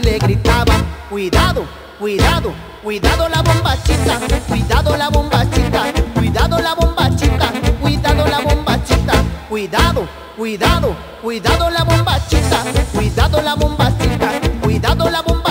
le gritaba, cuidado, cuidado, cuidado la bombachita, cuidado la bombachita, cuidado la bombachita, cuidado la bombachita, cuidado, cuidado, cuidado la bombachita, cuidado la bombachita, cuidado la bombachita,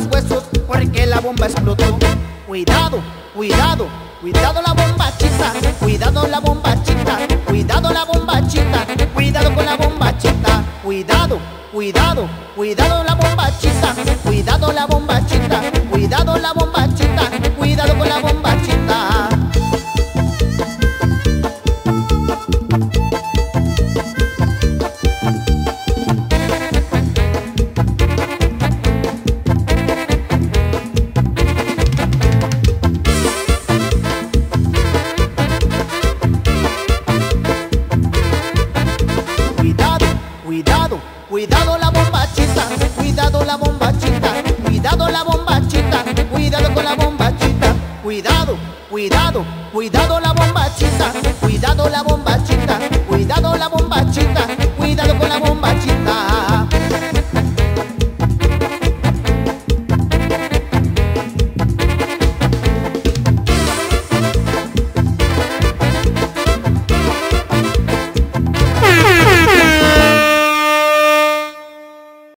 los huesos porque la bomba explotó. Cuidado, cuidado, cuidado la bombachita, cuidado la bombachita, cuidado la bombachita, cuidado con la bombachita, cuidado, cuidado, cuidado la bombachita, cuidado la bombachita, cuidado cuidado, la bombachita, cuidado la bombachita, cuidado la bombachita, cuidado con la bombachita, cuidado, cuidado, cuidado la bombachita, cuidado la bombachita, cuidado la bombachita,